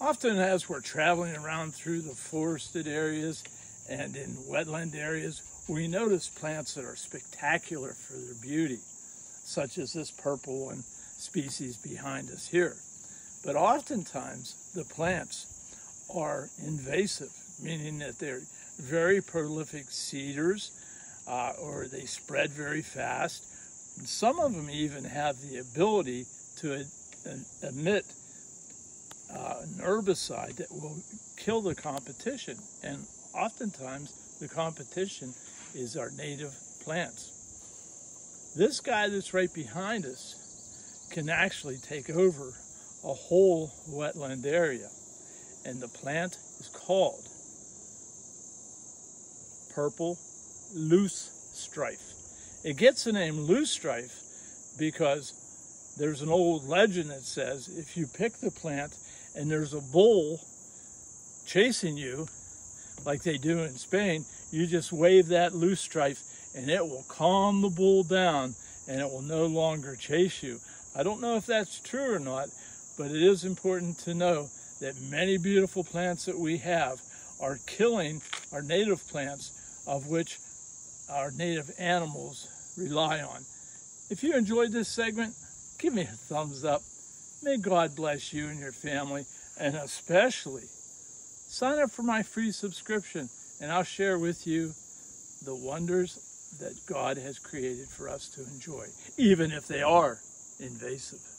Often as we're traveling around through the forested areas and in wetland areas, we notice plants that are spectacular for their beauty, such as this purple one species behind us here. But oftentimes the plants are invasive, meaning that they're very prolific seeders uh, or they spread very fast. And some of them even have the ability to emit uh, an herbicide that will kill the competition. And oftentimes the competition is our native plants. This guy that's right behind us can actually take over a whole wetland area. And the plant is called purple loose strife. It gets the name loosestrife because there's an old legend that says if you pick the plant and there's a bull chasing you, like they do in Spain, you just wave that loosestrife and it will calm the bull down and it will no longer chase you. I don't know if that's true or not, but it is important to know that many beautiful plants that we have are killing our native plants, of which our native animals rely on. If you enjoyed this segment, give me a thumbs up. May God bless you and your family, and especially sign up for my free subscription, and I'll share with you the wonders that God has created for us to enjoy, even if they are invasive.